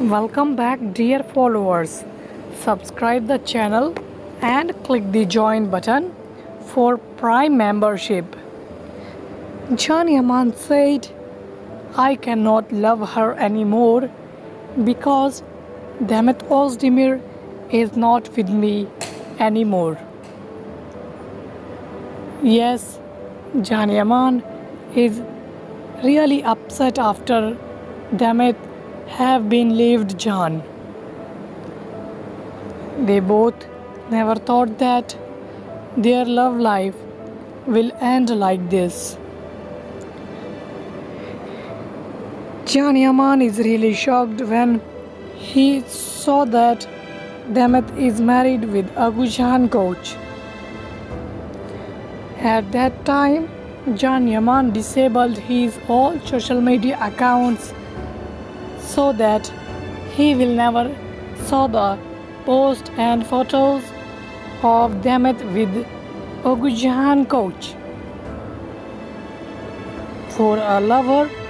Welcome back dear followers. Subscribe the channel and click the join button for prime membership. Can Yaman said, I cannot love her anymore because Demet Ozdemir is not with me anymore. Yes, Can Yaman is really upset after Demet have been lived, John. They both never thought that their love life will end like this. Can Yaman is really shocked when he saw that Demet is married with Oğuzhan Koç. At that time, Can Yaman disabled his all social media accounts so that he will never saw the post and photos of Demet with Oğuzhan Koç. For a lover,